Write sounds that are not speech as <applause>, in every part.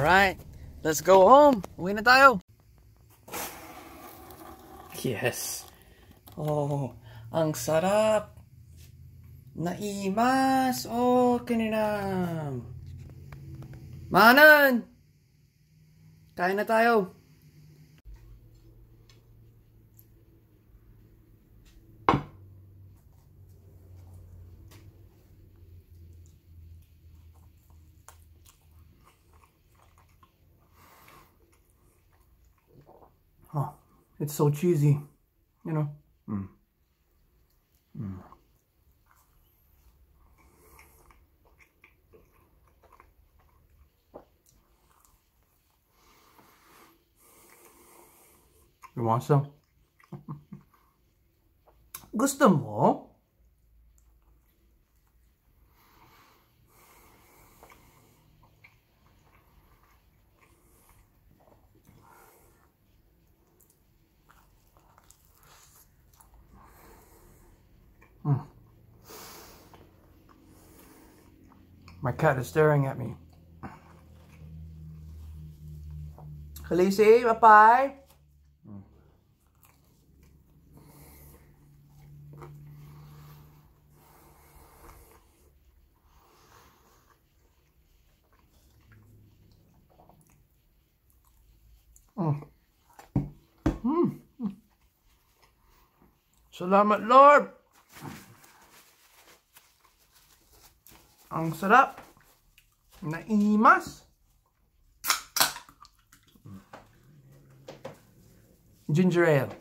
Alright, let's go home. Uwi na tayo. Yes. Oh, ang sarap. Naimas. Oh, kaninam. Manan! Kain na tayo. It's so cheesy, you know. Mm. Mm. You want some? <laughs> Gusto mo? Mm. My cat is staring at me. Khaleesi, bye-bye. Mm. Mm. Salamat Lord! Ang sarap! Ginger ale.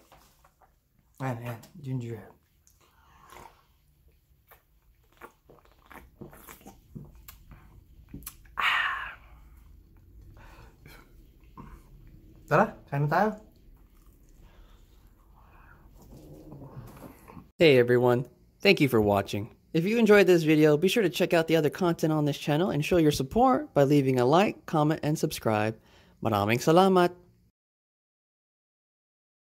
Ayan. Ginger ale. Ah. Hey everyone, thank you for watching. If you enjoyed this video, be sure to check out the other content on this channel and show your support by leaving a like, comment, and subscribe. Maraming salamat!